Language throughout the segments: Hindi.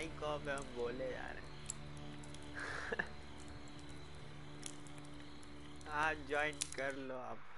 माइक को अब हम बोले जा रहे ज्वाइन कर लो आप।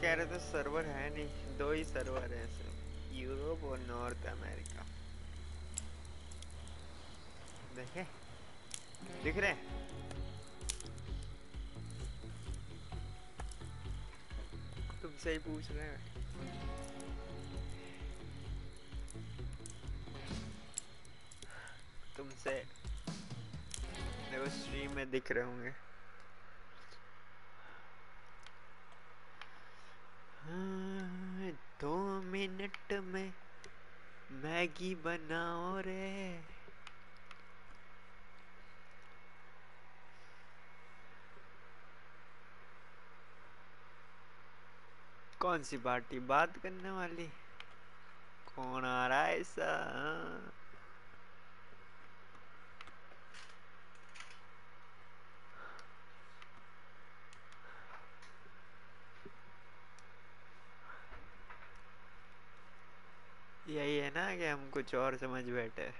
कह रहे थे सर्वर है नहीं, दो ही सर्वर है सिर्फ़ यूरोप और नॉर्थ अमेरिका देखे? दिख रहे तुमसे ही पूछ रहे हैं। तुमसे देखो स्ट्रीम में दिख रहे होंगे दो मिनट में मैगी बनाओ रे। कौन सी पार्टी बात करने वाली? कौन आ रहा है ऐसा यही है ना कि हम कुछ और समझ बैठे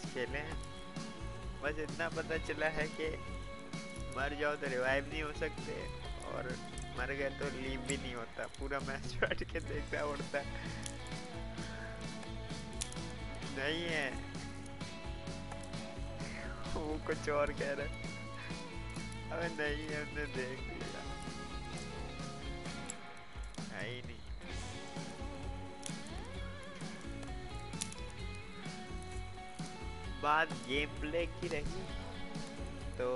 मैच खेले हैं। बस इतना पता चला है कि मर जाओ तो रिवाइव नहीं हो सकते और मर गए तो लीव भी नहीं होता। पूरा मैच बैठ के देखना उड़ता नहीं है। वो कुछ और कह रहे अबे नहीं है हमने देख बात गेम प्ले की रही। तो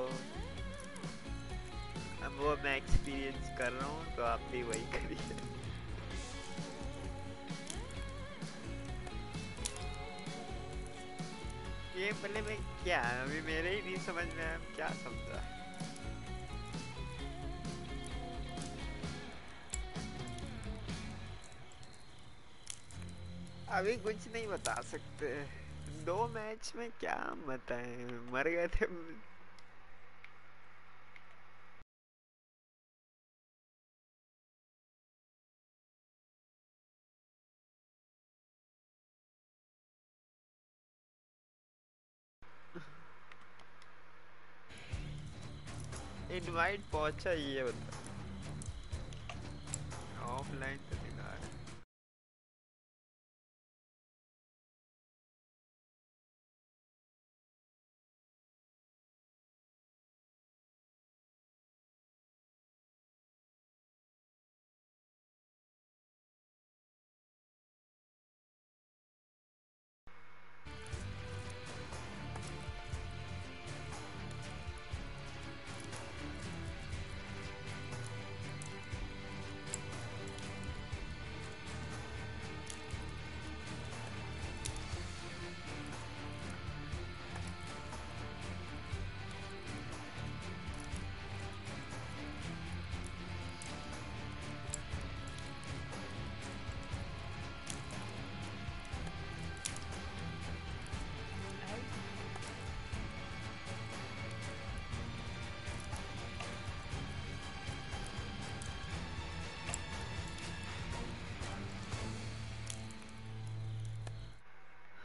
अब वो मैं एक्सपीरियंस कर रहा हूँ तो आप भी वही करिए। गेम प्ले में क्या? है अभी मेरे ही नहीं समझ में आया, क्या समझा? अभी कुछ नहीं बता सकते। दो मैच में क्या बताएँ? मर गए थे। इनवाइट पहुँचा ये बता ऑफलाइन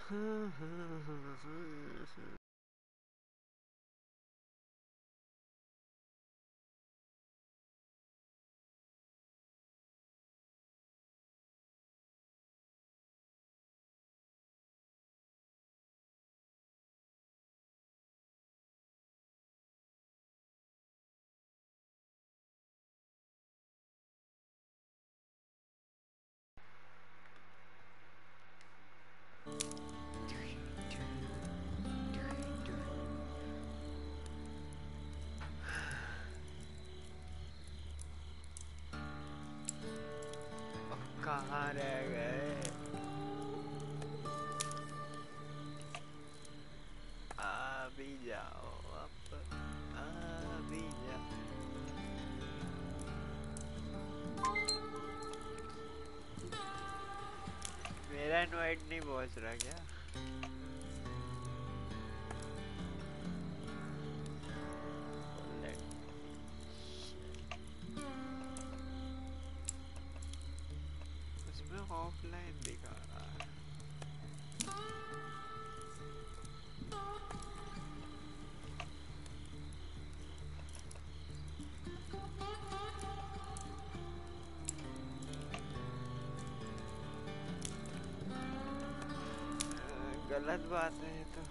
哼哼哼哼。रह गए आ भी जाओ अब आ भी जाओ मेरा इनवाइट नहीं पहुँच रहा क्या? बात है तो।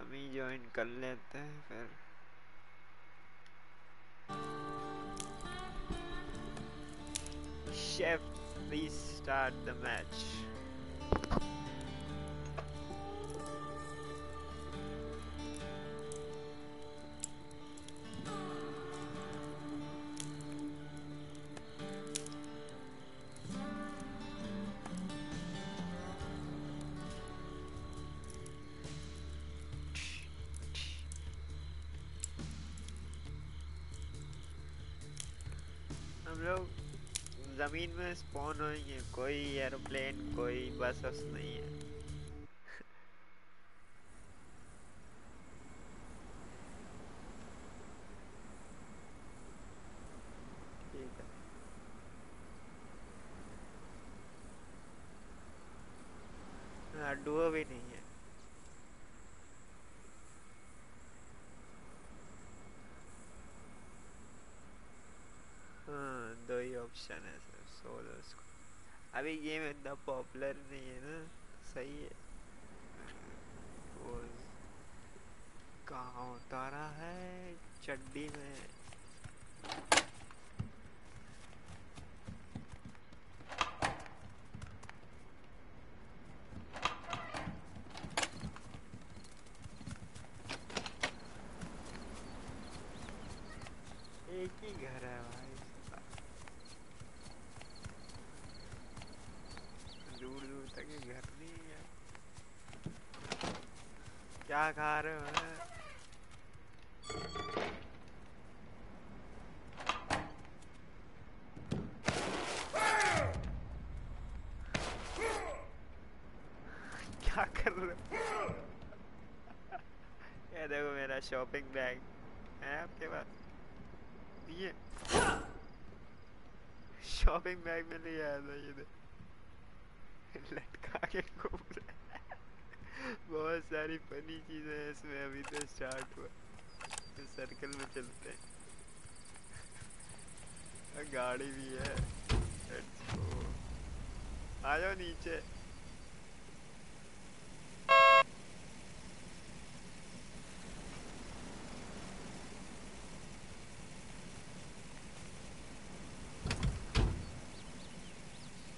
अभी ज्वाइन कर लेते हैं फिर। Chef please start the match ज़मीन हुई स्पॉन होंगे कोई एरोप्लेन कोई बस नहीं है ठीक है हाँ डुओ भी नहीं है हाँ दो ही ऑप्शन है सर सोलो अभी गेम इतना पॉपुलर नहीं है ना सही है वो कहाँ उतारा है चड्डी में एक ही घर है भाई दूर दूर तक ये घर नहीं है क्या खा रहे हो? क्या कर रहे ये देखो मेरा शॉपिंग बैग है आपके पास। ये शॉपिंग बैग में नहीं आया था ये लटका के। बहुत सारी फनी चीज़ें हैं इसमें, अभी तो स्टार्ट हुआ। सर्कल में चलते हैं। गाड़ी भी है। आ जाओ नीचे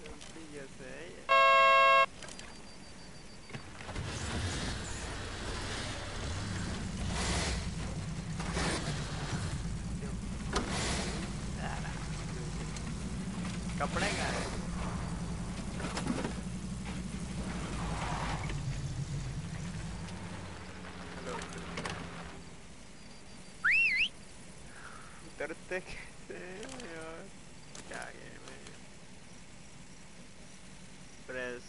चलती कैसे है ये कपड़े का है हेलो उतरते कैसे यार क्या गेम है प्रेस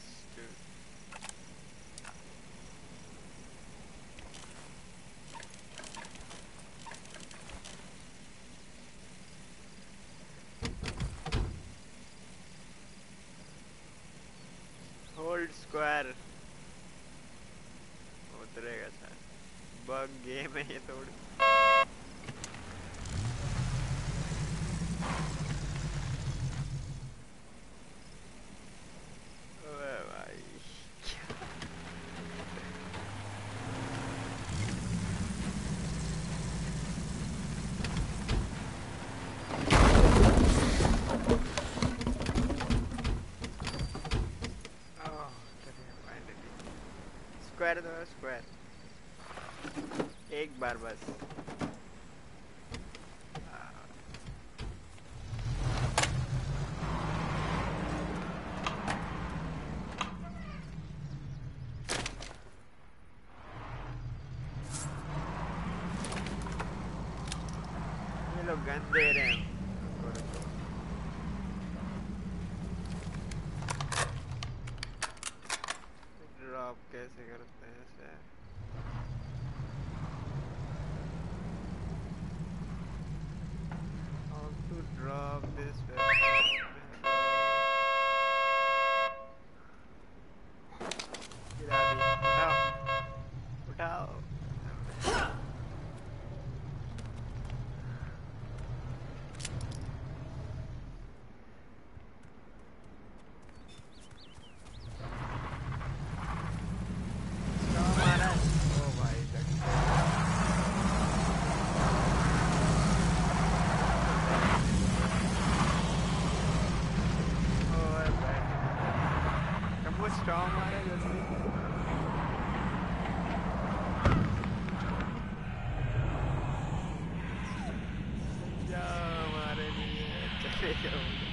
होल्ड स्क्वायर उतरेगा शायद बग गेम है ये थोड़ी ओए भाई स्क्वायर दो स्क्वायर एक बार बस ये लोग गन दे रहे हैं रुको, रुको। ड्रॉप कैसे करते हैं इसे How to drop this weapon? गिरा दी उठाओ उठाओ Come महाराज ओ भाई तक ओए भाई कम स्ट्रॉन्ग मारे जल्दी जा हमारे लिए चले जाओ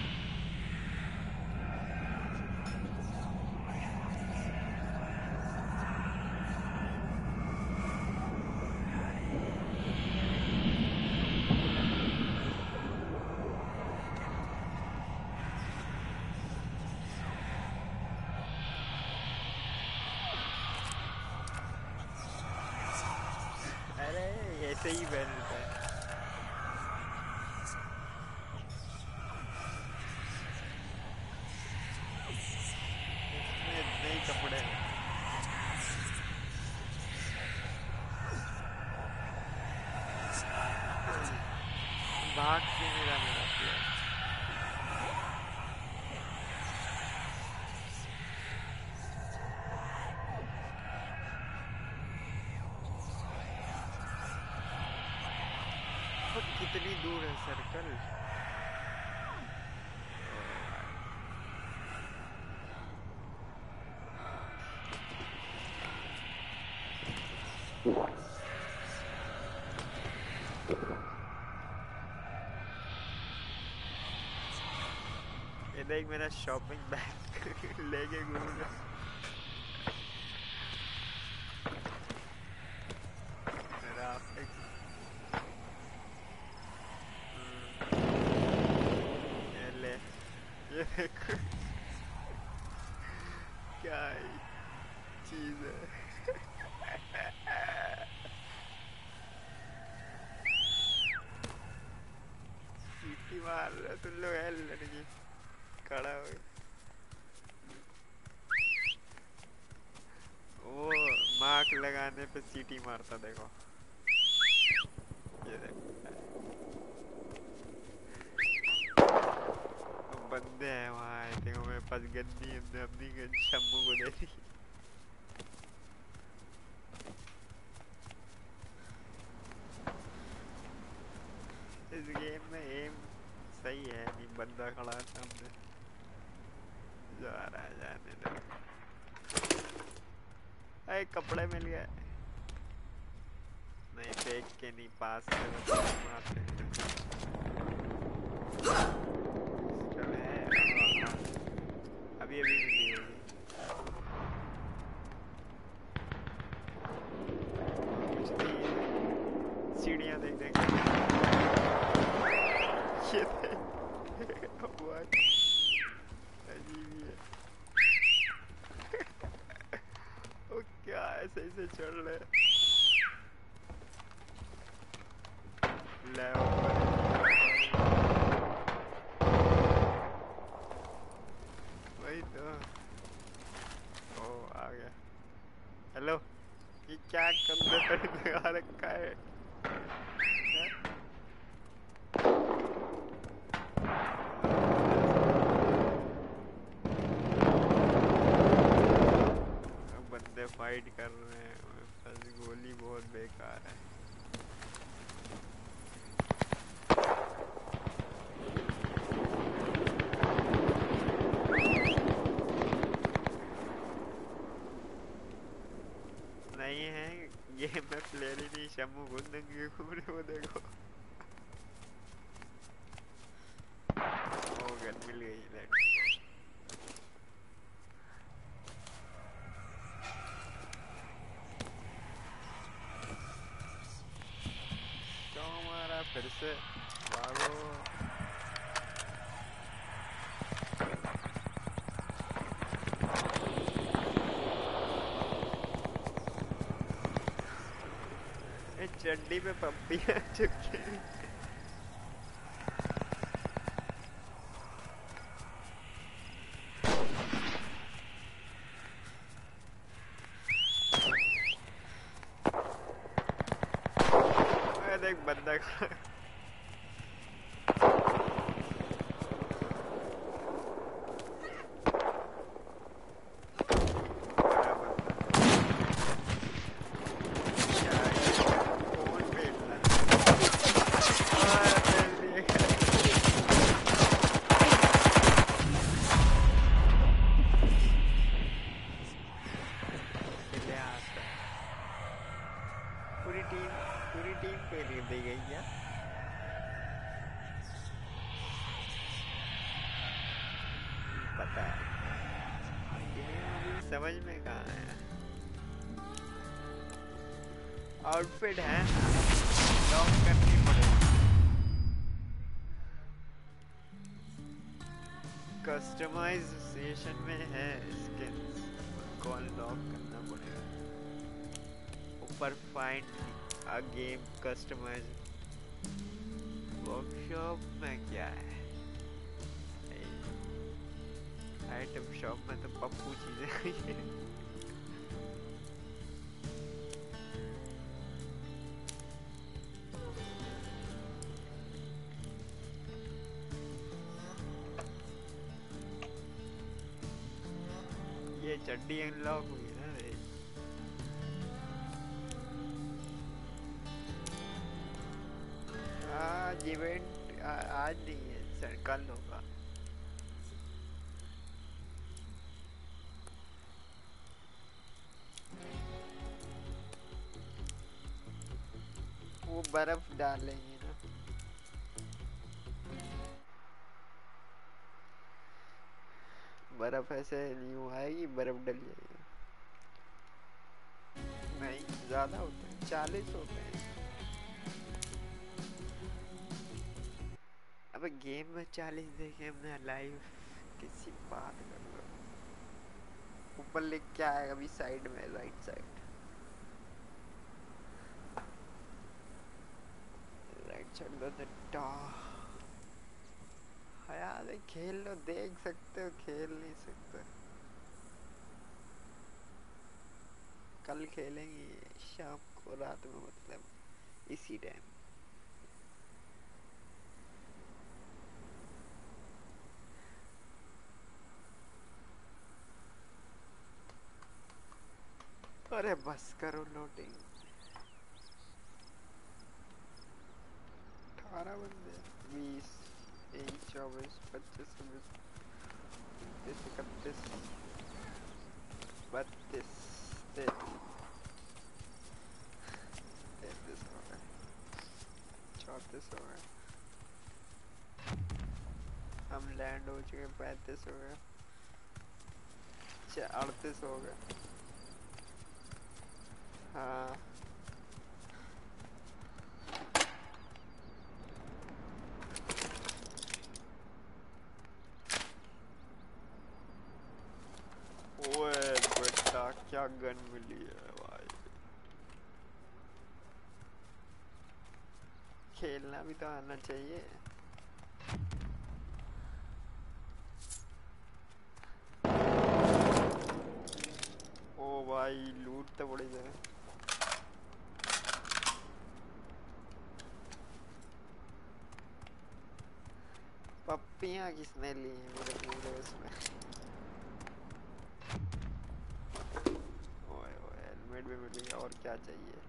अरे ऐसे ही कितनी दूर है सर्कल। देख मेरा शॉपिंग बैग लेके घूम लड़की खड़ा हो वो मार्क लगाने पे सीटी मारता देखो। ये देखो। बंदे हैं वहाँ, देखो मेरे पास गन्नी अपनी गन शम्मू को दे दी। pasa? गेम में प्लेयर ही नहीं शम्मू घूम देंगे घूम रहे देखो Klebepapier zu kriegen. कस्टमाइजेशन में है स्किन्स उनको अनलॉक करना पड़ेगा? ऊपर find a game customise workshop में क्या है? आइटम शॉप में तो पप्पू चीज़ें गड्डी अनलॉक हुई ना मेरी आज इवेंट आज नहीं है सर कल होगा वो बर्फ़ डालेंगे बर्फ़ ऐसे बर्फ़ डल जाएगी। नहीं, ज़्यादा होते हैं, चालीस होते हैं। अब गेम में चालीस देखे हमने लाइव किसी बात कर लो ऊपर लिख क्या है, अभी साइड में राइट साइड राइट साइड द टा यार खेल लो, देख सकते हो, खेल नहीं सकते। कल खेलेंगे, शाम को रात में मतलब इसी टाइम अरे बस करो लोडिंग अठारह बंदे बीस तेईस चौबीस, पच्चीस, छब्बीस तीस इकतीस, बत्तीस. तैतीस तैतीस हो गए चौंतीस हो गए हम लैंड हो चुके पैंतीस हो गए अड़तीस हो गए हाँ ओए बेटा क्या गन मिली है, भाई। खेलना भी तो आना चाहिए। ओ भाई, लूट तो बड़ी जगह पप्पियाँ किसने ली हैं मेरे पूरे उसमें ओए ओए हेलमेट भी मिल गया और क्या चाहिए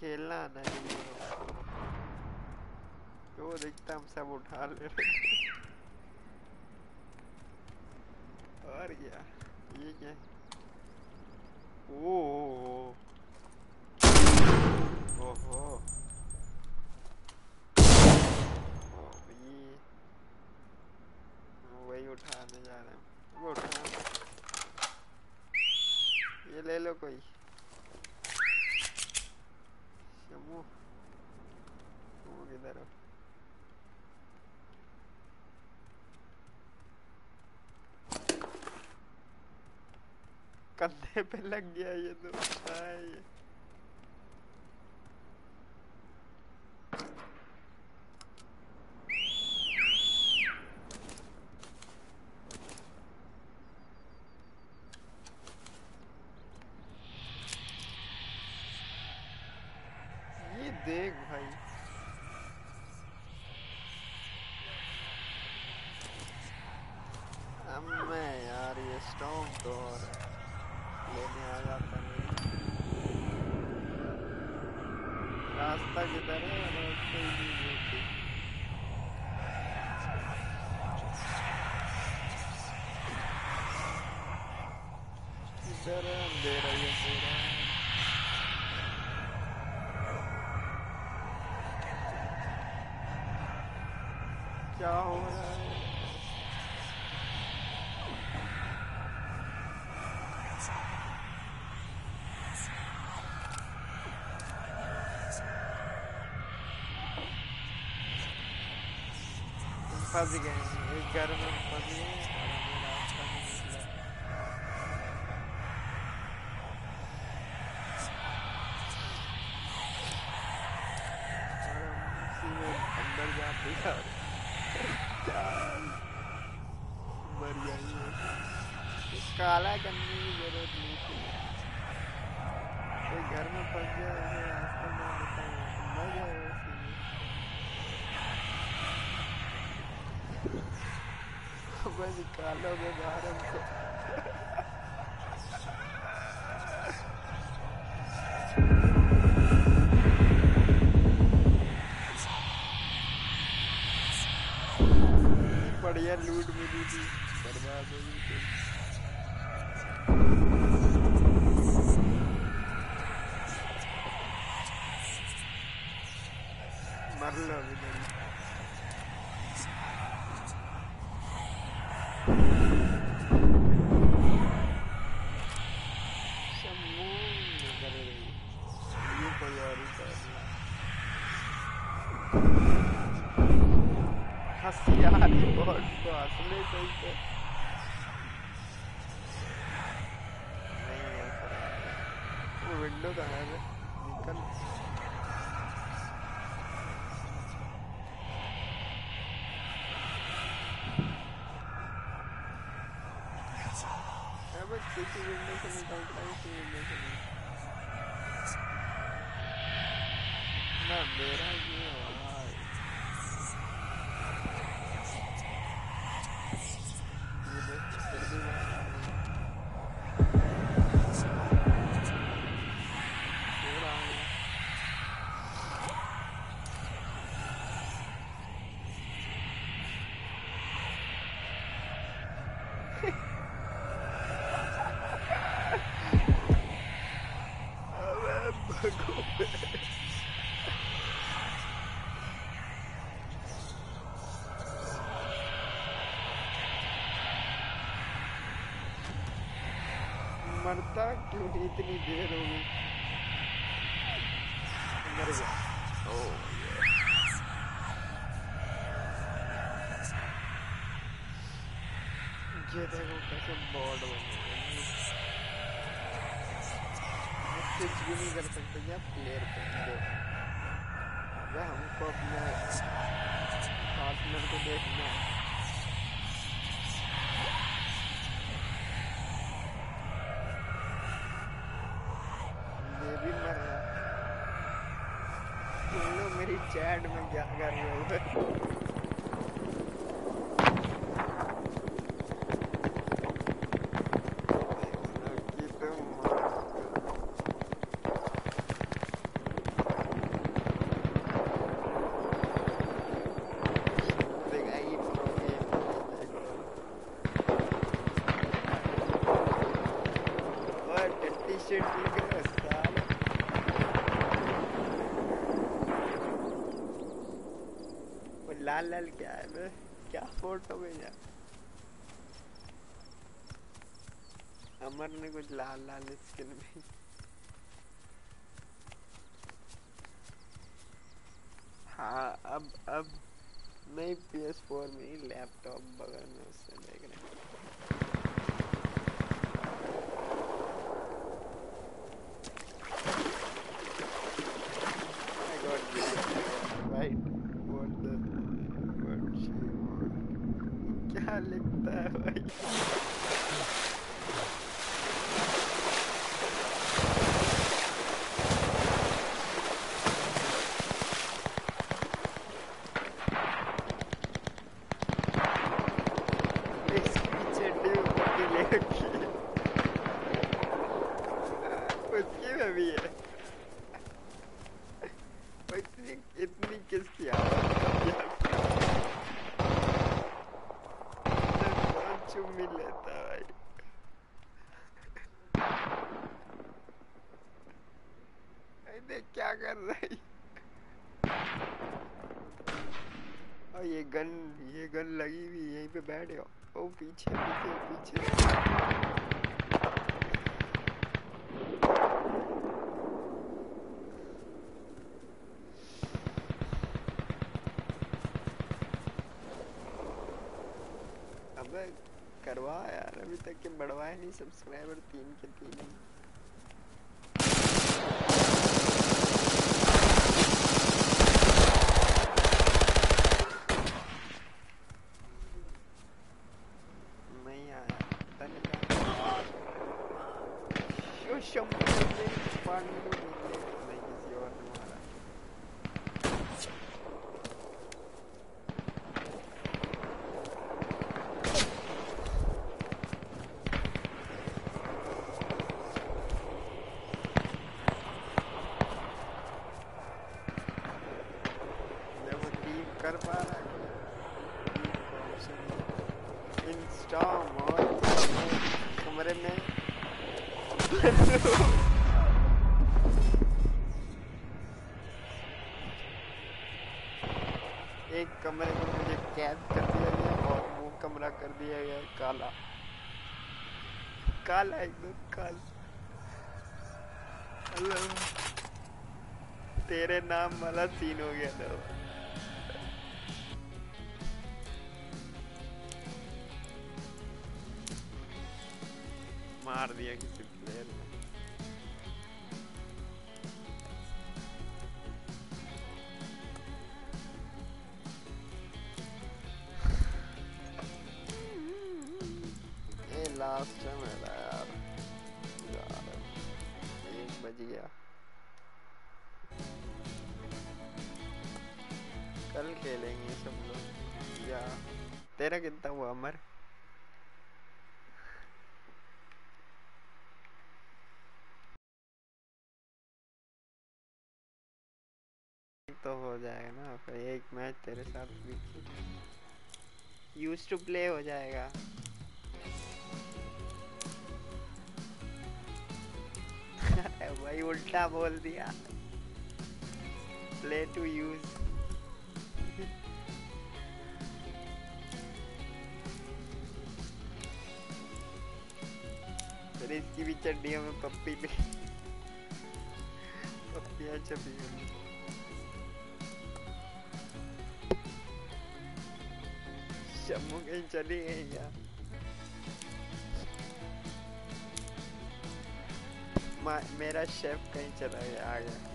खेलना आना चाहिए तो देखता हम सब उठा ले रहे और क्या ये क्या ओ ओहो ये वही उठाने जा रहे हैं वो उठा ये ले लो कोई शमू शमू किधर हो कंधे पे लग गया ये तो ये ये देख भाई अब मैं यार ये स्टॉम तो और लेने आ जाता नहीं रास्ता किधर है रास्ता ही नहीं देखती इधर है अंधेरा ही अंधेरा है क्या हो रहा है हम निकालोगे बाहर हमको बढ़िया लूट मिली थी। was bitchy with making me don't play making me. Good, I will. इतनी देर हो मर ये देखो कैसे बॉर्ड कुछ भी नहीं कर सकते प्लेयर पे हमको अपने पार्टनर को देखना है ये भी मर रहा तुम लोग मेरी चैट में क्या कर रहे हो कि तुम देगा ही प्रो गेम और टट्टी शर्ट लग रहा है साला वो लाल लाल क्या है बे क्या फ़ोटो भेजा अमर ने कुछ लाल लाल स्किन में हाँ अब अब, नहीं पी एस फोर में लैपटॉप बगल में उससे देख रहे हैं I got this right what the what she want क्या लिखता है भाई इसकी चड्डी ऊपर की ले रखी है उसकी में भी है इतनी इतनी किसकी आवाज़ चुम्मी लेता भाई भाई देख क्या कर रहा और ये गन ये गन लगी हुई यहीं पे बैठे हो ओ पीछे पीछे पीछे अबे करवा यार अभी तक के बढ़वाए नहीं सब्सक्राइबर तीन के तीन ही नहीं आया पता नहीं कहाँ शो शंभू ने पांडु ने नहीं किसी और ने मारा जब वो टीम कर पा रहा है टीम को ऑप्शन स्टॉर्म और कमरे में एक कमरे में मुझे कैद कर दिया गया और वो कमरा कर दिया गया काला काला एकदम काला तेरे नाम वाला सीन हो गया था। मैच तेरे साथ भी यूज़ टू प्ले हो जाएगा। भाई उल्टा बोल दिया। प्ले टू यूज़ इसकी भी चड्डियों में पप्पी ले। पप्पियाँ छपी हुई शम्मू कहीं चली गई क्या मेरा शेफ कहीं चला गया आ गया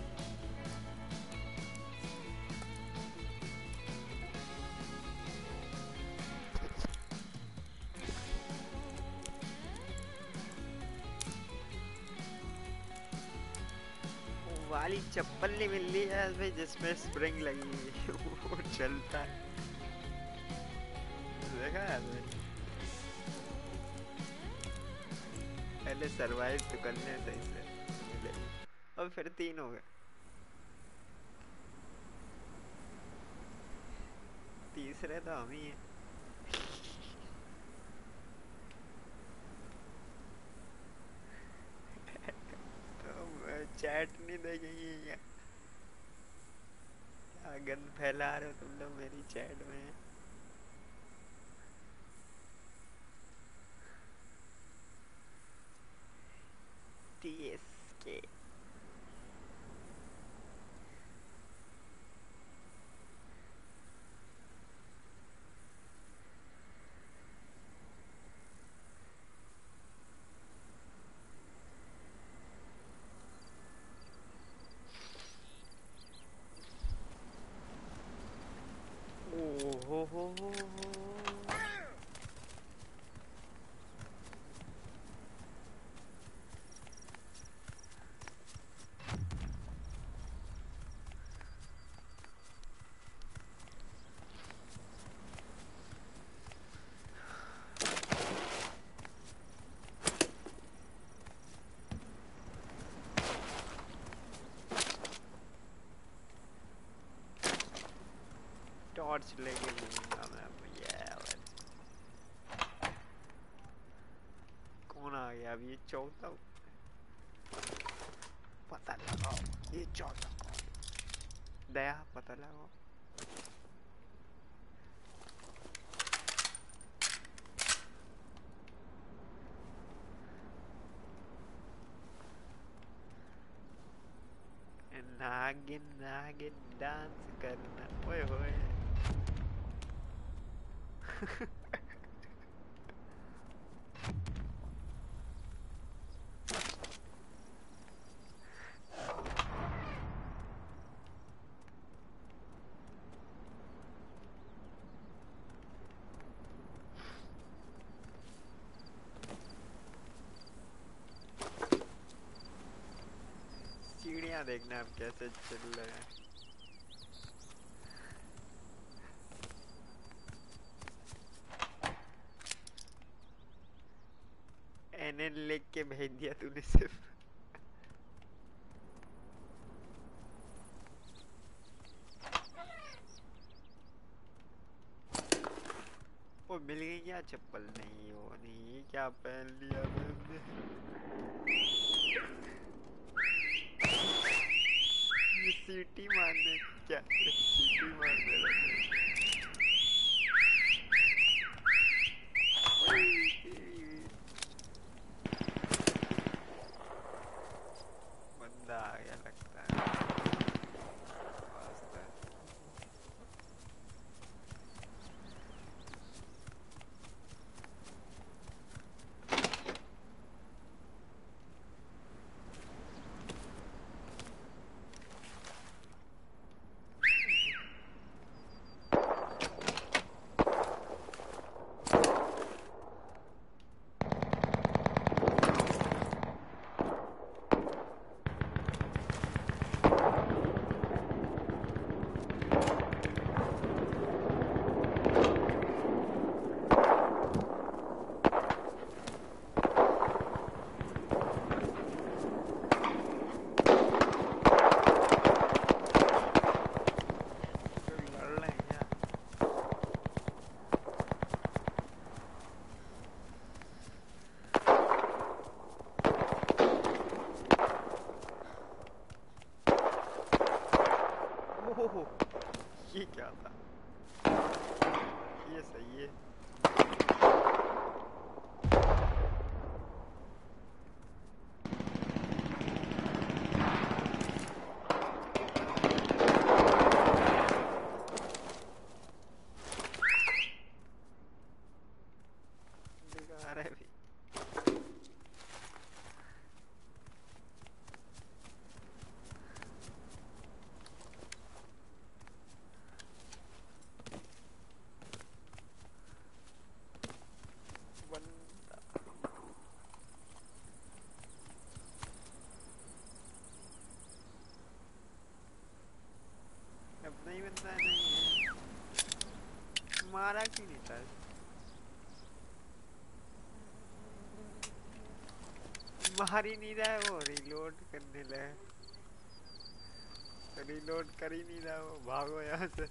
वाली चप्पल नहीं मिल रही है जिसमें स्प्रिंग लगी है वो चलता है पहले सरवाइव तो करने सही से और फिर तीन हो गए। तीसरे तो हम ही हैं। तो चैट नहीं देखेंगे क्या गंद फैला रहे हो तुम लोग मेरी चैट में? टॉर्च लेके घूमूँगा मैं yeah, कौन आ गया अब ये चौथा पता लगाओ ये चौथा कौन दया पता लगाओ नागिन नागिन डांस करना ओए होए सीढ़ियाँ देखना अब कैसे चल रहे हैं एनएन लिख के भेज सिर्फ़ वो मिल गई क्या? चप्पल नहीं वो नहीं क्या पहन लिया मैंने? मार ही नहीं रहा है, वो रिलोड करने लगा रिलोड कर ही नहीं रहा वो, भागो यहाँ से।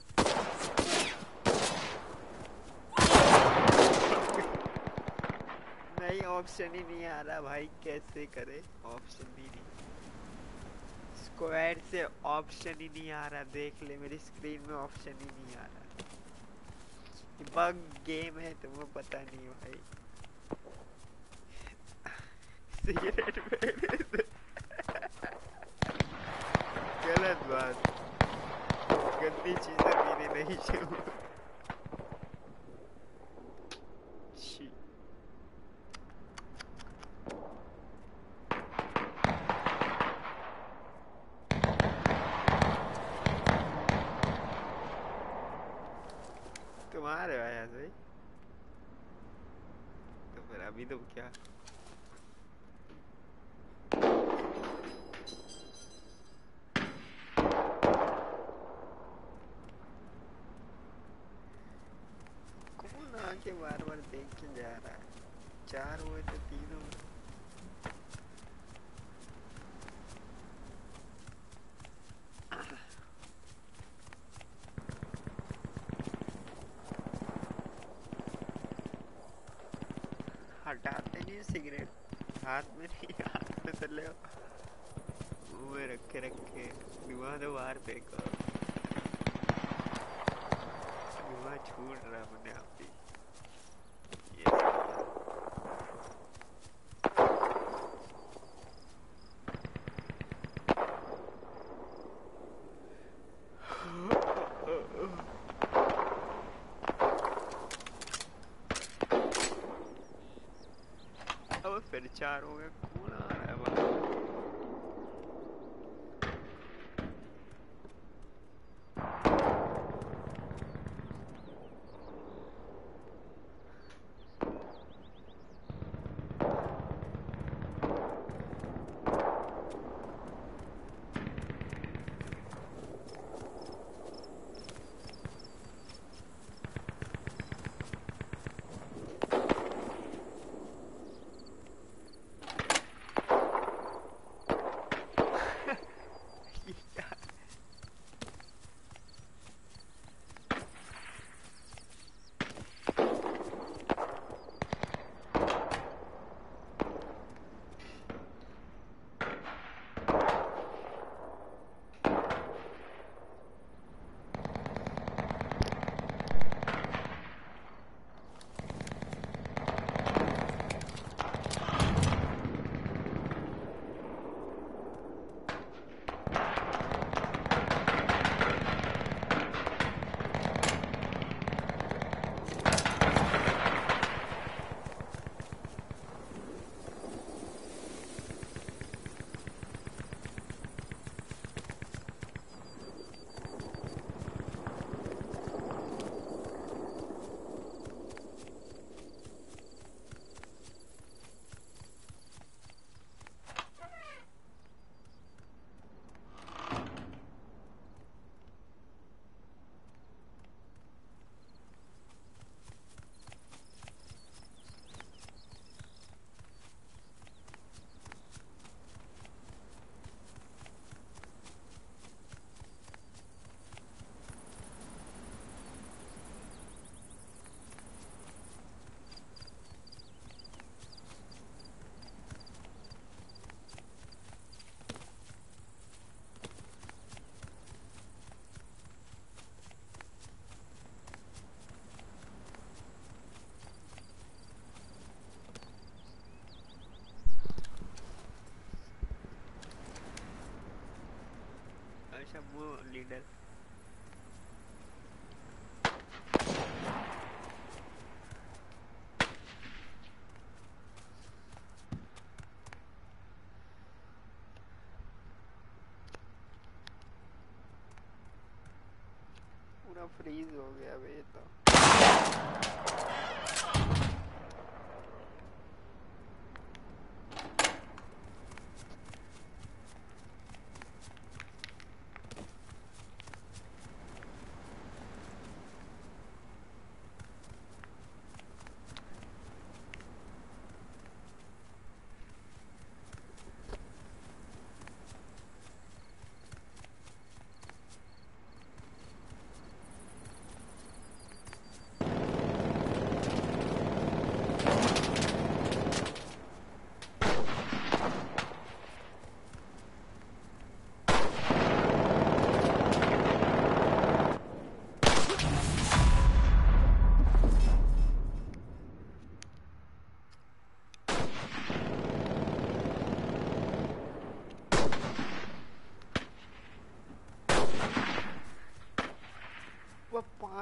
नहीं ऑप्शन ही नहीं आ रहा भाई, कैसे करे? ऑप्शन ही नहीं। स्क्वाड से ऑप्शन ही नहीं आ रहा, देख ले मेरी स्क्रीन में ऑप्शन ही नहीं आ रहा। बग गेम है, तुम्हें पता नहीं भाई। सिगरेट गलत बात। गंदी चीज़ें पीनी नहीं चाहिए छी तुम्हारे आया सही तो फिर अभी तो क्या कौन आके बार बार देख के जा रहा है चार हुए तो तीन हुए हटाते नहीं सिगरेट हाथ में नहीं हाथ में तो ले में रखे रखे धुआँ तो बाहर फेंको धुआँ छूट रहा मैंने आप ही ये अब फिर चार हो गए। शम्मू लीडर पूरा फ्रीज हो गया भाई तो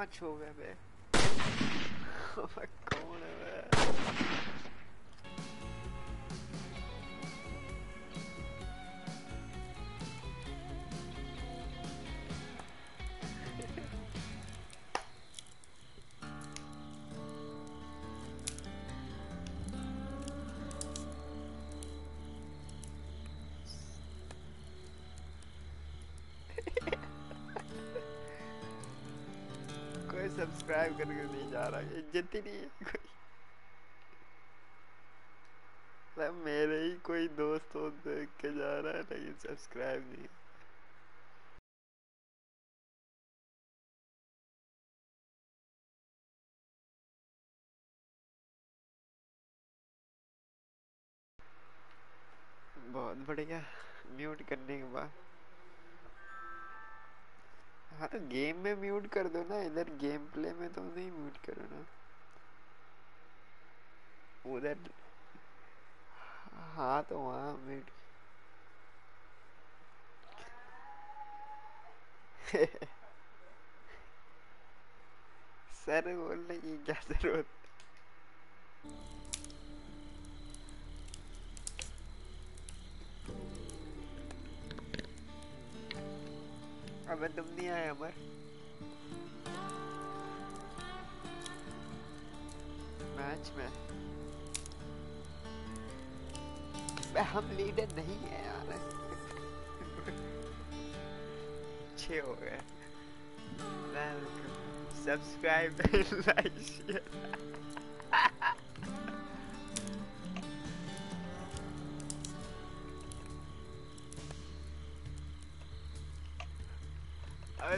वो पाँच हो गए बे कौन सब्सक्राइब करके नहीं जा रहा, इज़्ज़त ही नहीं है कोई। मतलब मेरे ही कोई दोस्त हो, देख के जा रहा है, लेकिन सब्सक्राइब नहीं बहुत बढ़िया म्यूट करने के बाद। हाँ तो गेम में म्यूट कर दो ना, इधर गेम प्ले में तो नहीं म्यूट करो ना। उधर हाँ तो वहाँ म्यूट सर बोलने की क्या ज़रूरत? अबे तुम नहीं आए अमर मैच में हम लीडर नहीं है यार छः हो गए सब्सक्राइब लाइक शेयर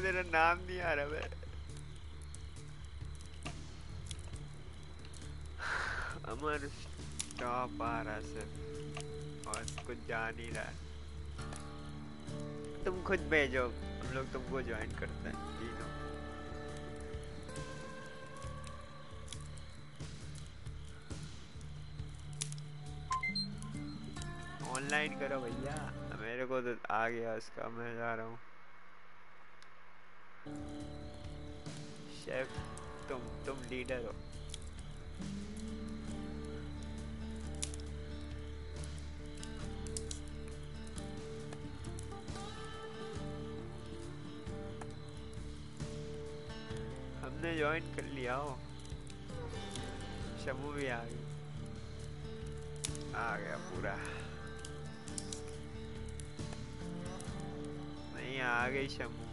तेरा नाम नहीं आ रहा बे अमर टॉप आ रहा सिर्फ़। और कुछ जा नहीं रहा। तुम खुद भेजो। हम लोग तुमको ज्वाइन करते हैं तीनों ऑनलाइन करो भैया। मेरे को तो आ गया उसका, मैं जा रहा हूँ। शेफ, तुम तुम लीडर हो। हमने ज्वाइन कर लिया हो शमू भी आ गई। आ गया पूरा। नहीं, आ गई शमू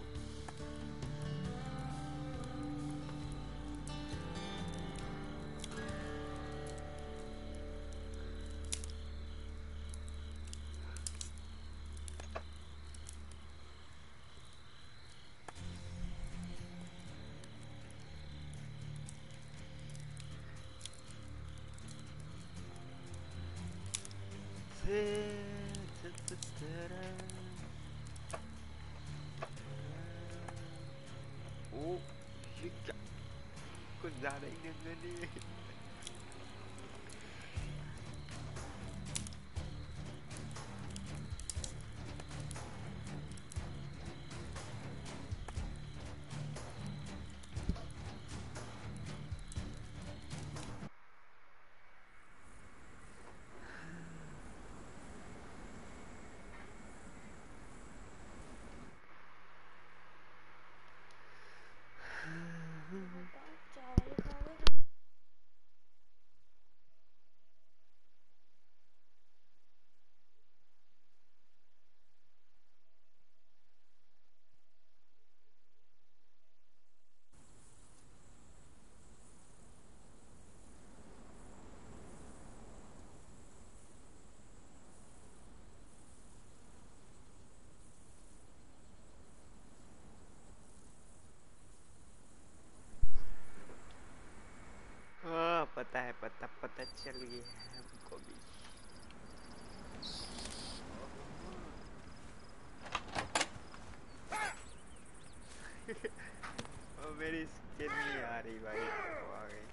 कुछ ज़्यादा नंगा चल गया हमको भी मेरी स्किन नहीं आ रही भाई वो आ गई।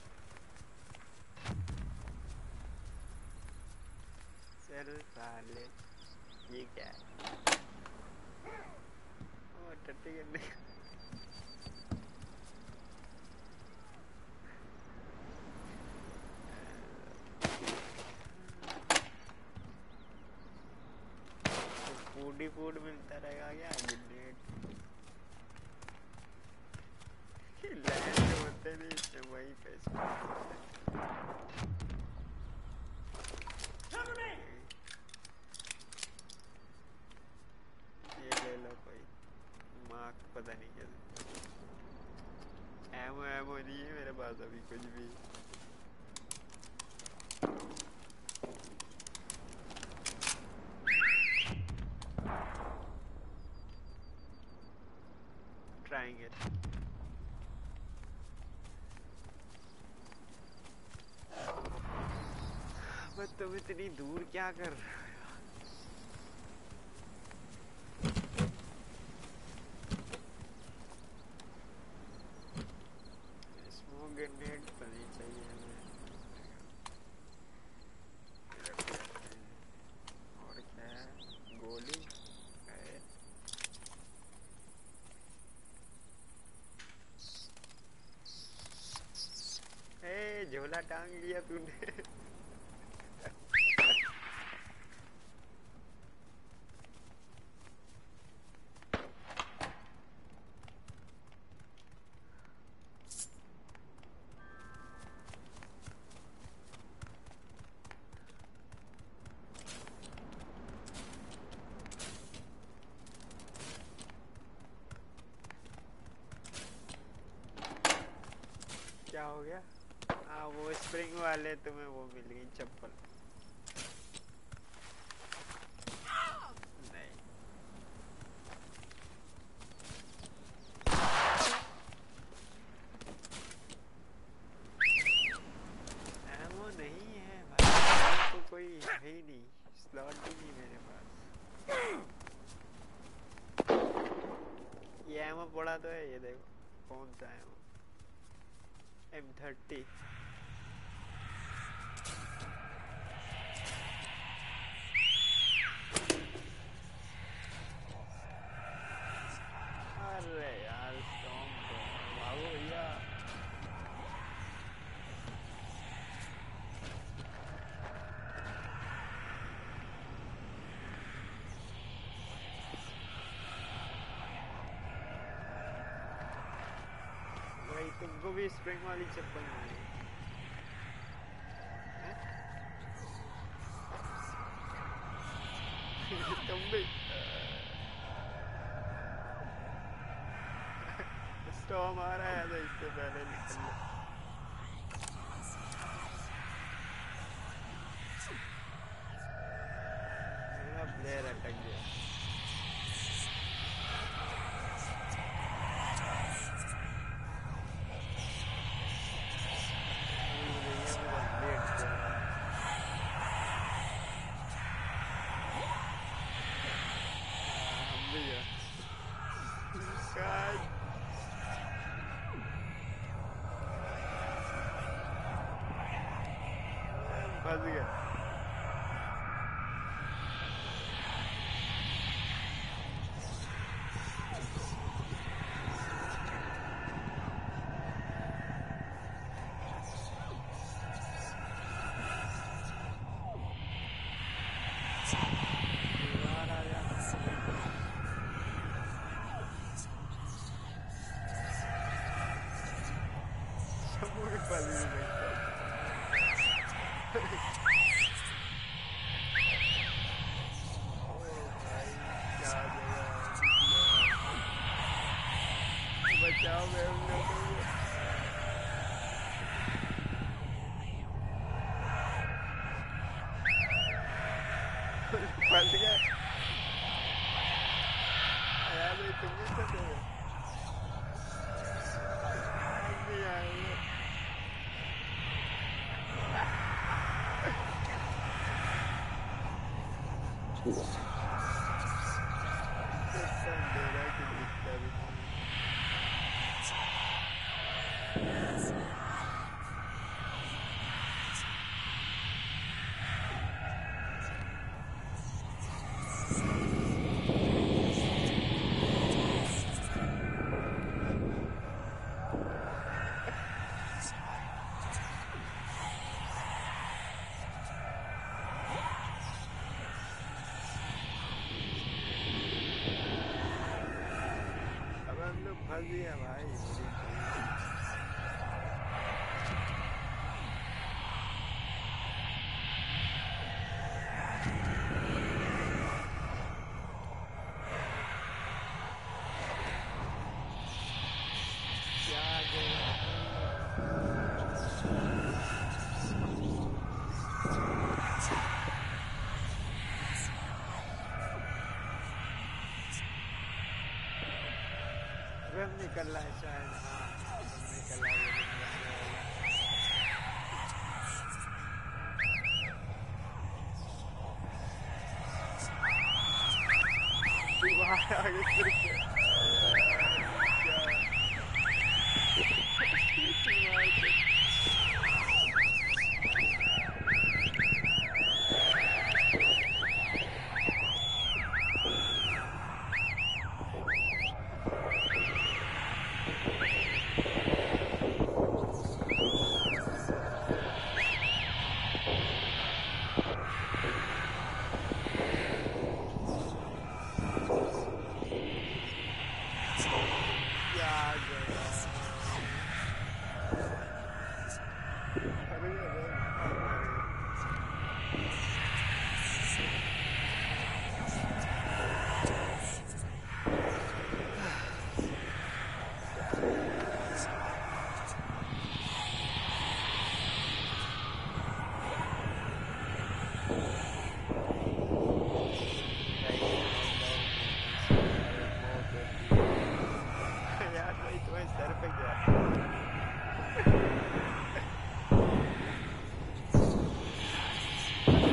चल साले, ये क्या है? ओ टट्टी करने का फ़ूड मिलता रहेगा क्या? लैंड होते वहीं ले लो पता नहीं क्या। एमो एमो नहीं है मेरे पास अभी कुछ भी trying it. बस तुम इतनी दूर क्या कर रहे झोला टांग लिया तूने क्या हो गया हाँ वो स्प्रिंग वाले तुम्हें वो मिल गई चप्पल नहीं एमो नहीं है भाई तो कोई है ही नहीं स्लॉट ही नहीं मेरे पास ये एमो पड़ा तो है ये देखो कौन सा एमो एम थर्टी अरे यार स्टॉम भागो भैया भाई तुमको भी स्प्रिंग वाली चप्पल? तुम भी स्टॉम आ रहा है इससे पहले निकल लो मेरा प्लेयर अटक गया भूल गई है मेरा प्लेयर को। हाँ, हम भी गए God. फंस गया निकल रहा है शायद हाँ वेब निकल रहा है ये भी निकलने वाला है। तू वहाँ आगे फिर क्या क्या वहाँ से- क्या गया अरे अरे यार भाई तुम्हारे सर पे क्या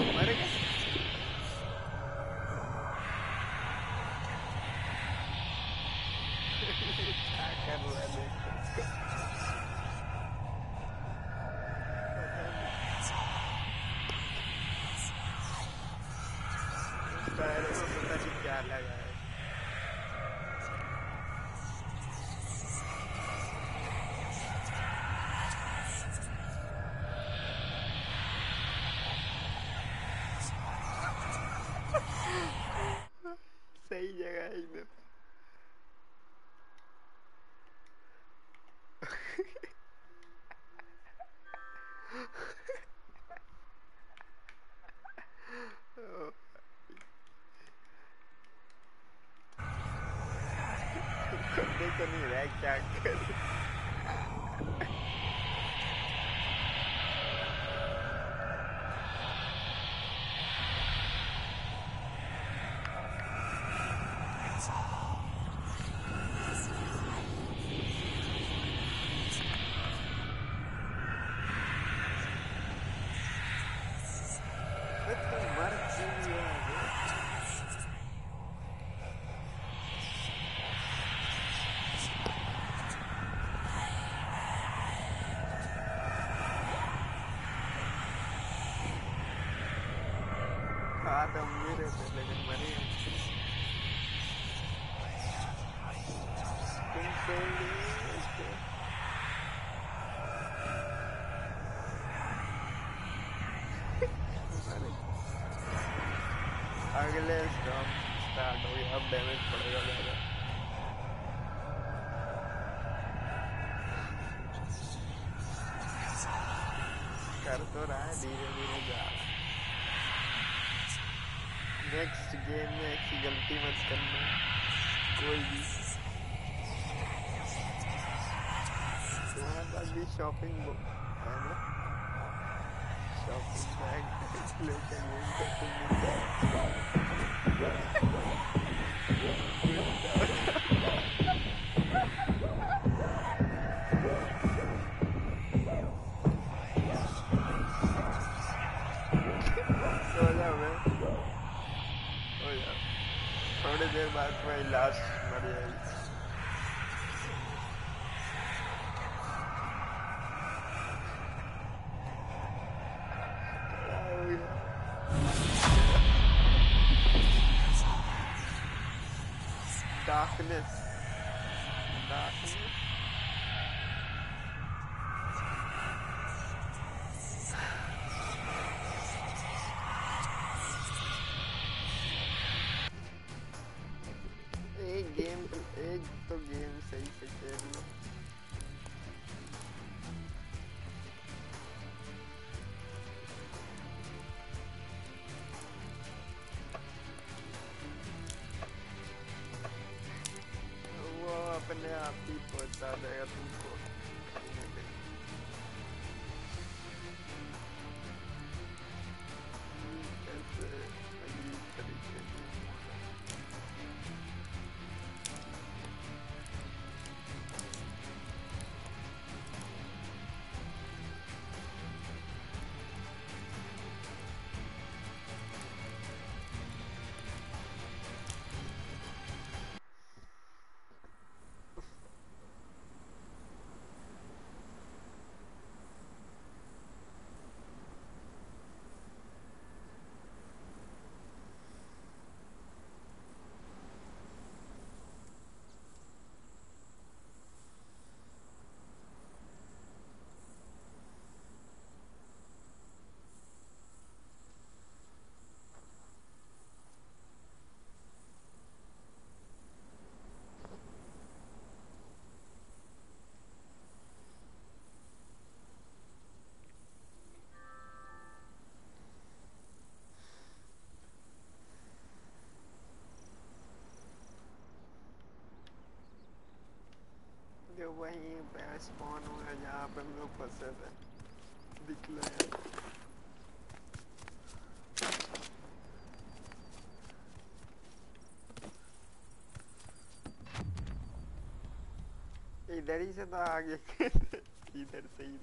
मर गए क्या कर रहा है देख पैरों में पता नहीं क्या लगा है सही जगह है एकदम खुद को नहीं रहा है क्या कर अबे तू मर क्यों गया बे? रहे थे लेकिन मरे अगले स्टॉप स्टार्ट हो गया अब डैमेज पड़ेगा ज़्यादा कर तो रहा है धीरे धीरे जा रहा है नेक्स्ट गेम में ऐसी गलती मत करना। कोई भी। तुम्हारे पास भी शॉपिंग है ना? शॉपिंग बैग लेकर घूम कर मिलता after this. इधर ही से तो आगे इधर से ही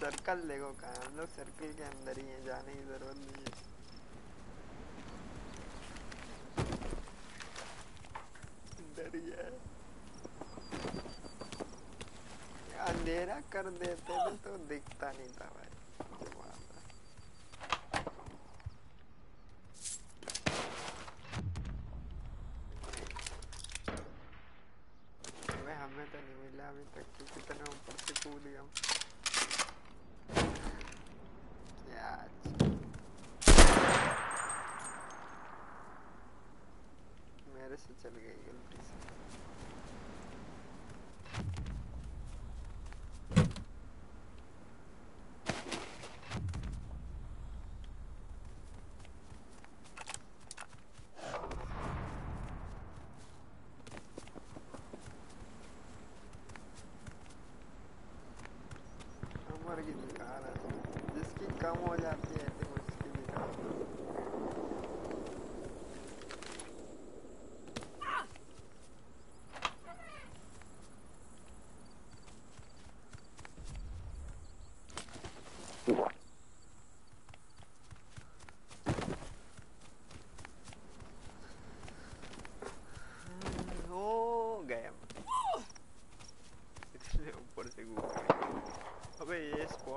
सर्कल देखो कहा हम लोग सर्कल के अंदर ही है जाने की ज़रूरत नहीं है कर देते तो दिखता नहीं था भाई।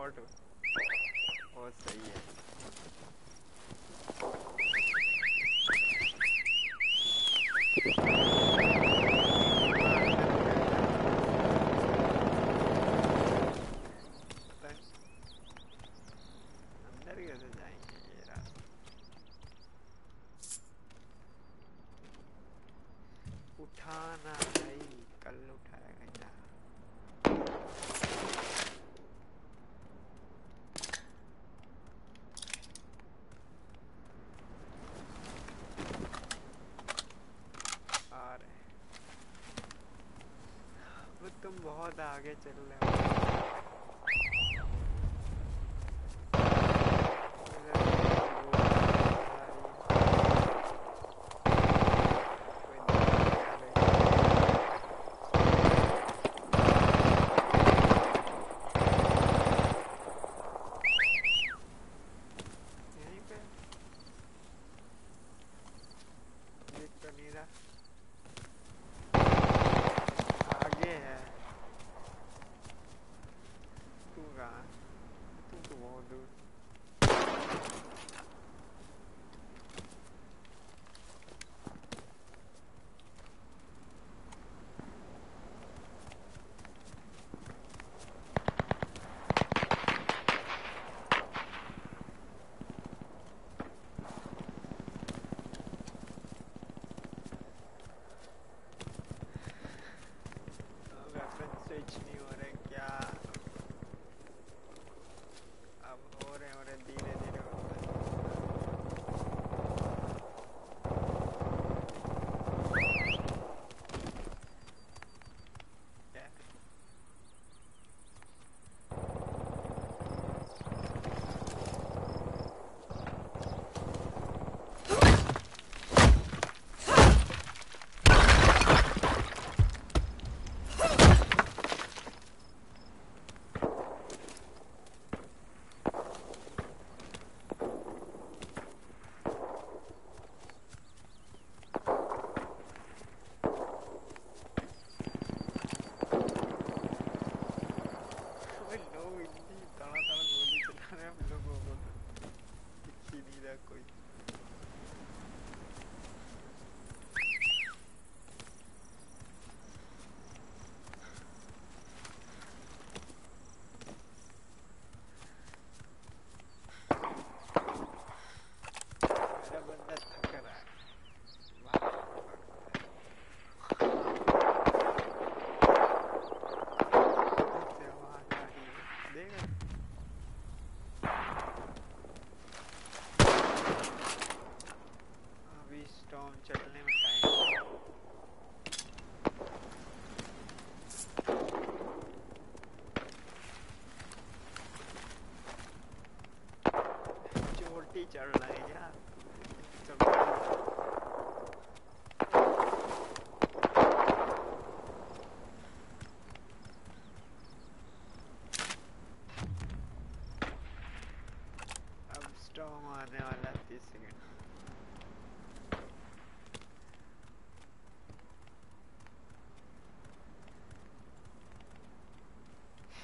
फोर्ट तो- बहुत सही है। बहुत आगे चल रहे हैं।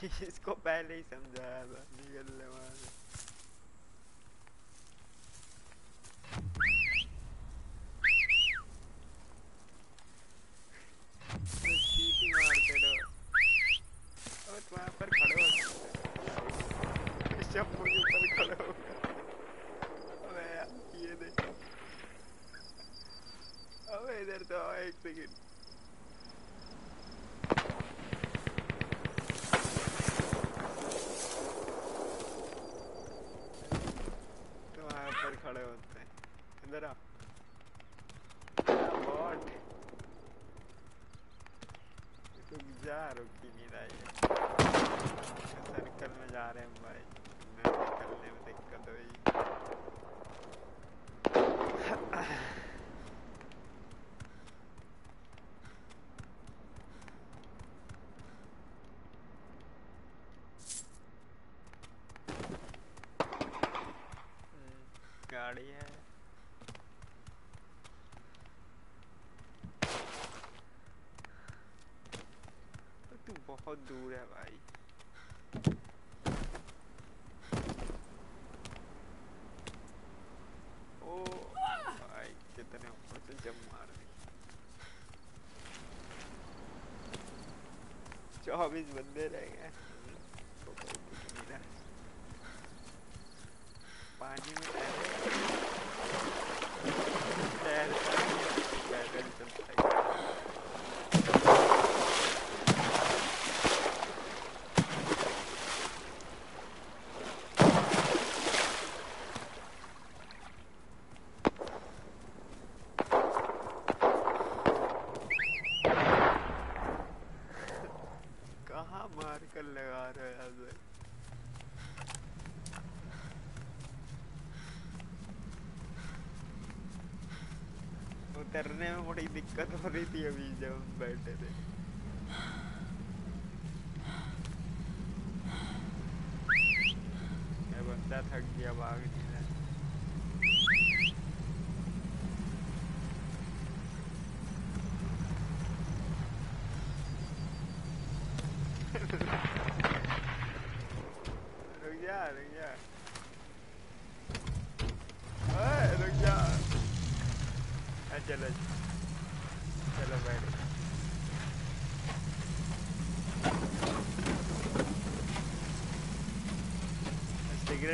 इसको पहले ही समझाया था निकलने वाले गाड़ी बहुत दूर है भाई। ओ भाई, कितने ऊपर से जम मार दी चौबीस बंदे रह गए। पानी में करने में बड़ी दिक्कत हो रही थी अभी जब हम बैठे थे। मैं बंदा थक गया भाग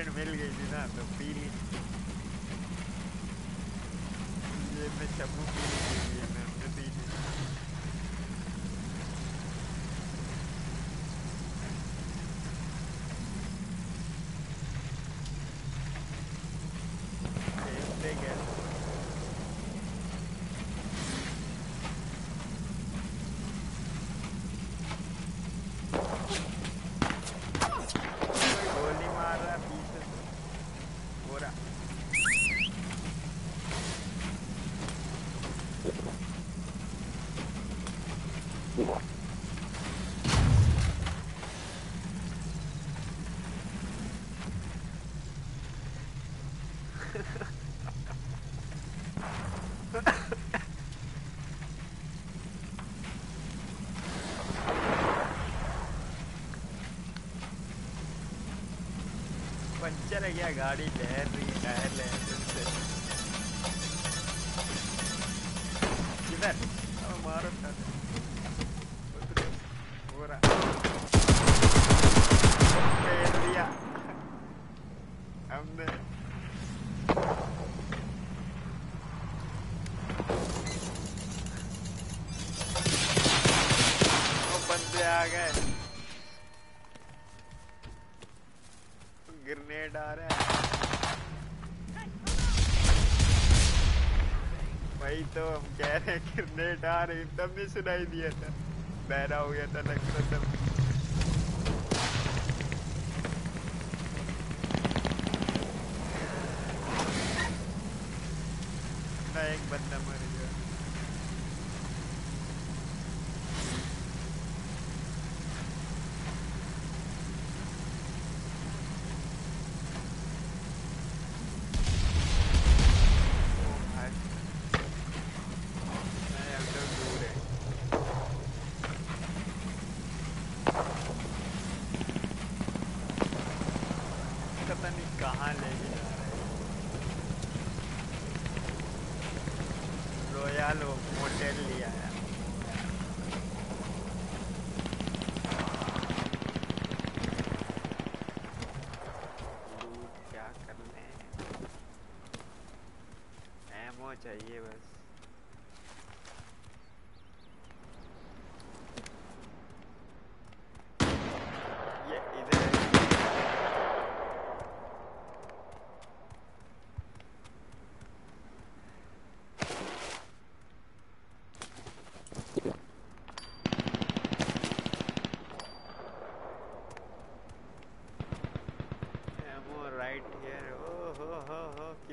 नहीं पंचर है क्या गाड़ी गया गाड़ी है ग्रेनेड आ रही तब भी सुनाई दिया था बहरा हो गया था लगता तब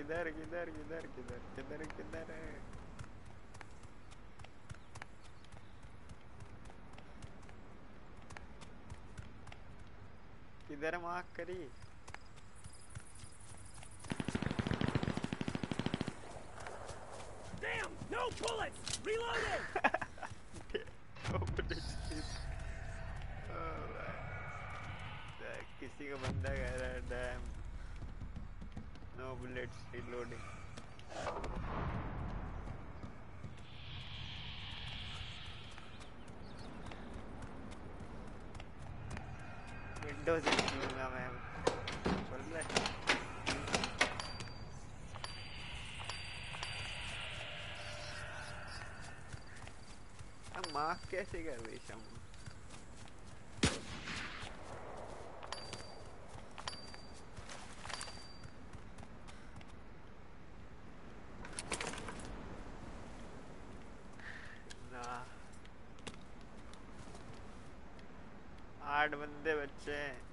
किधर किधर किधर किधर किधर किधर है किधर मार्क करी Damn! No bullets! Reloading! किसी का बंदा कह रहा है dam No bullets reloading. Windows लूँगा मैं चल रहा मार्क कैसे कर रही शमू आठ बंदे बच्चे हैं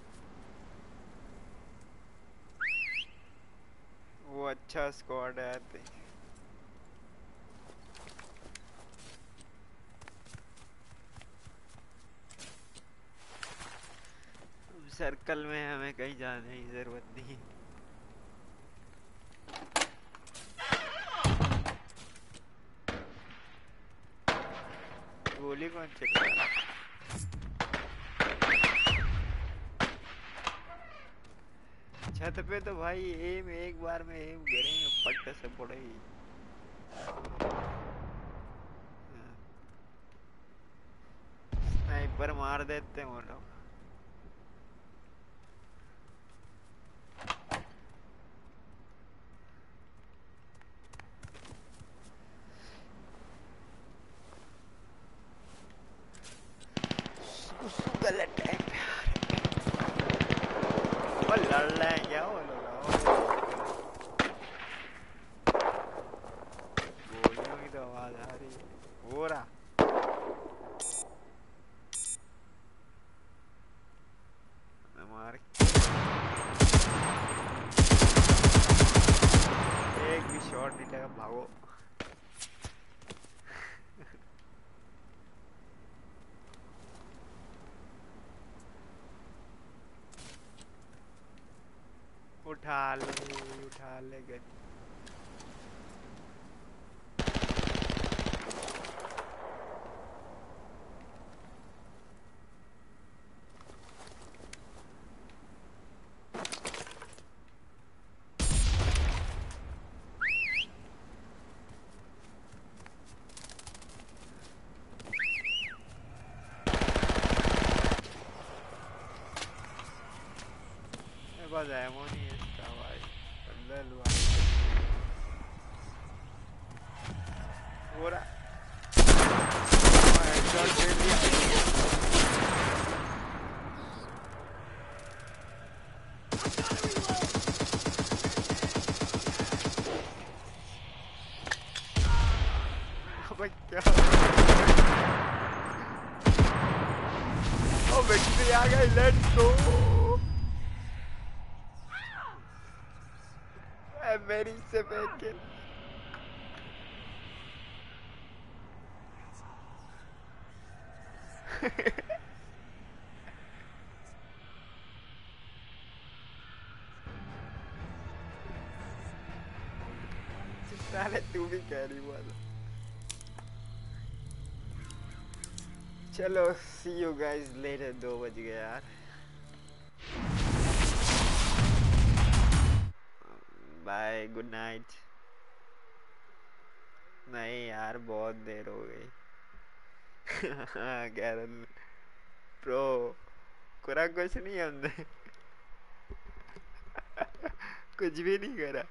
अच्छा स्क्वाड है आते सर्कल में हमें कहीं जाने की ज़रूरत नहीं गोली कौन चल? रहा है छत पे तो भाई एम एक बार में एम गिरेंगे पट्टे से पड़े। ही। स्नाइपर मार देते हैं वो लोग। Solo de Emoni estaba ahí. Lelua. Pura. Oh my god. Oh, Victoria, let's go. मेरी से फेंक के साले तू भी कैरी हुआ था चलो सी यू गाइस लेटर दो बज गए यार बाय, गुड नाइट। नहीं यार, बहुत देर हो गई। कैरल प्रो करा कुछ नहीं हमने। कुछ भी नहीं करा।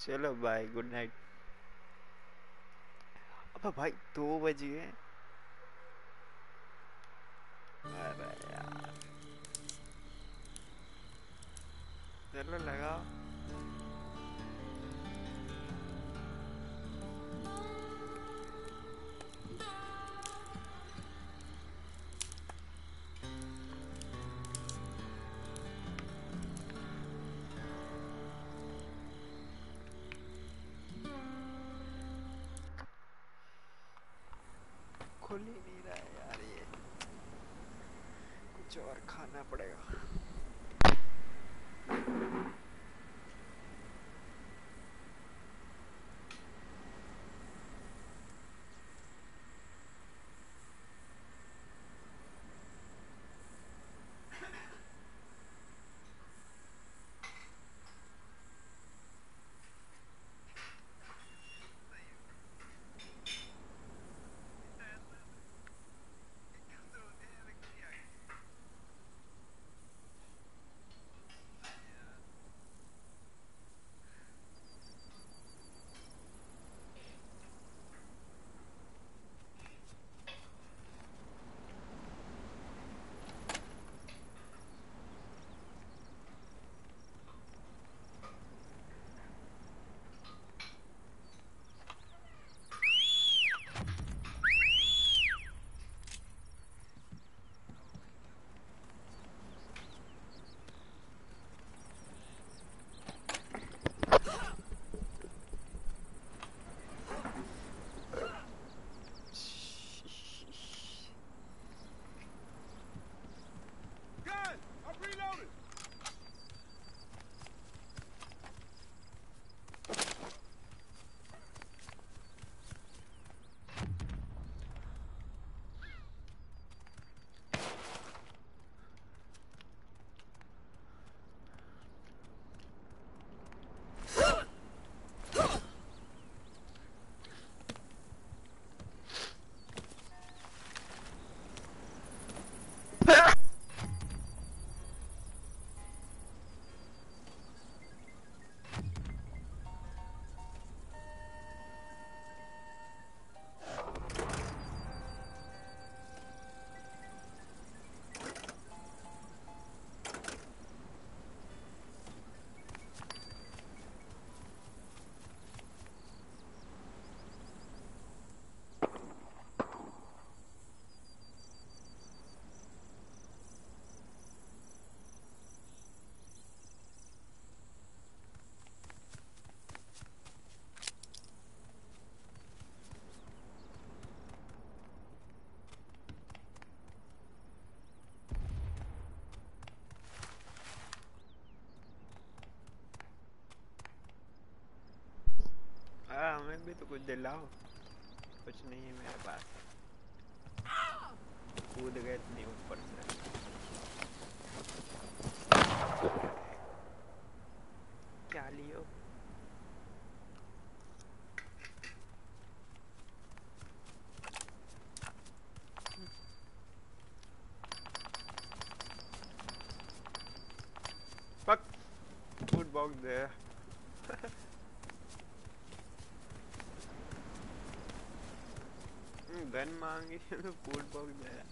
चलो बाय गुड नाइट अबे भाई दो बजे अरे यार। चलो लगाओ तो कुछ दिलाओ कुछ नहीं है मेरे पास कूद गए इतनी ऊपर से क्या लियो Fuck! Food box there. මාගේ පූල් පොවි බෑ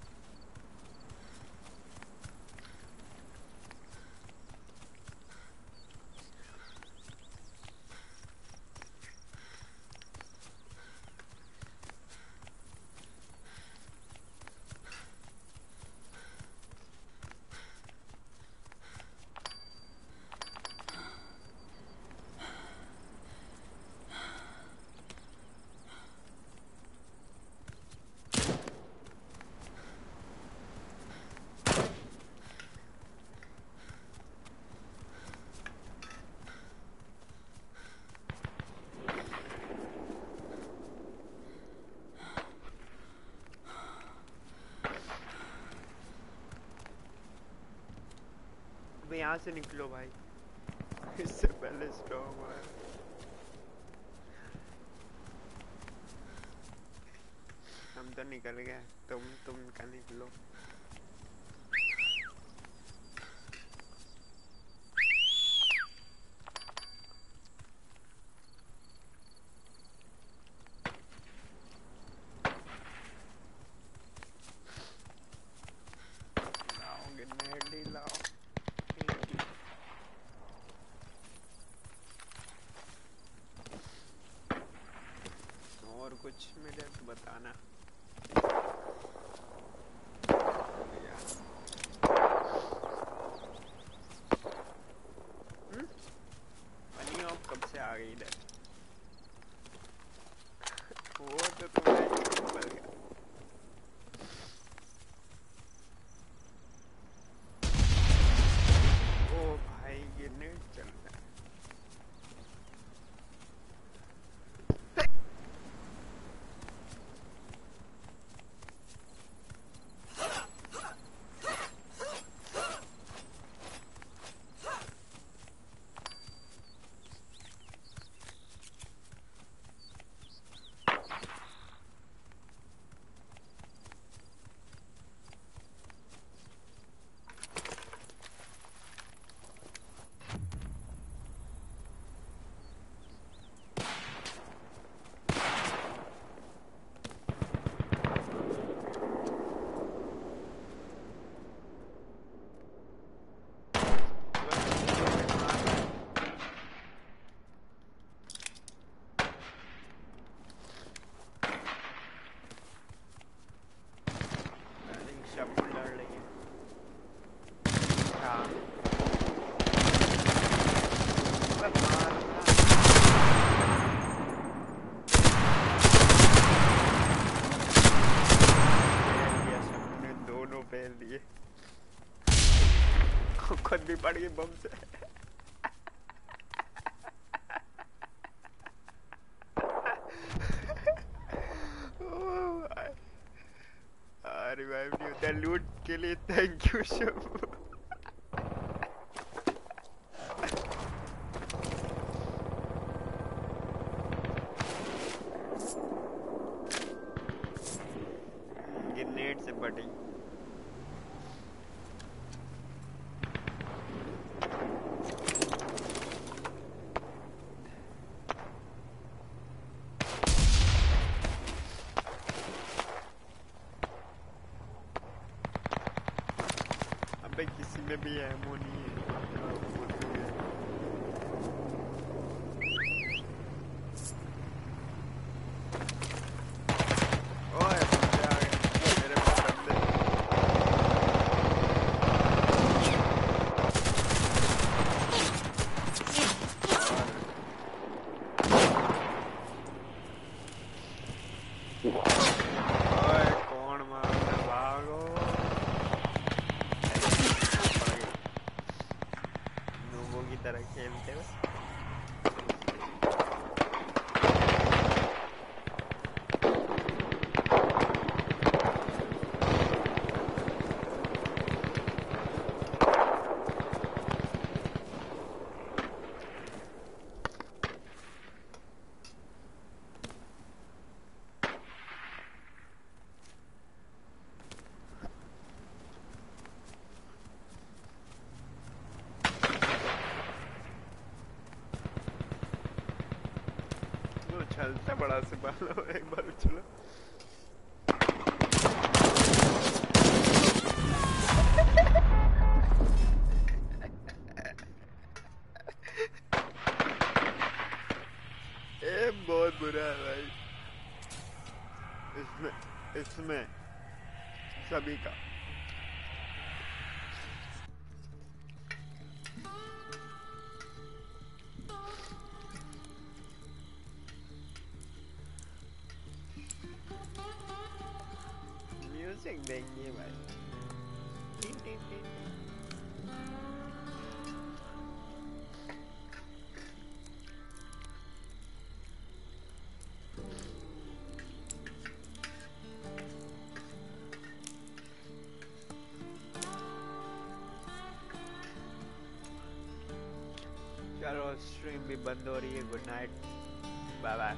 यहाँ से निकलो भाई। इससे पहले स्ट्रॉन्ग है हम तो निकल गए। तुम तुम का निकलो? भी पड़ गई बम से अरे भाई। लूट के लिए थैंक यू शब ग्रेनेड से बटी अबे किसी में भी एमो नहीं है ओए बंदे आ गए मेरे पास बंदे ओए कौन मार रहा है? भागो नूबों की तरह खेलते हो उछलता बड़ा से बालो एक बार उछलो ए बहुत बुरा है भाई। इसमें इसमें सभी का चलो स्ट्रीम भी बंद हो रही है गुड नाइट बाय बाय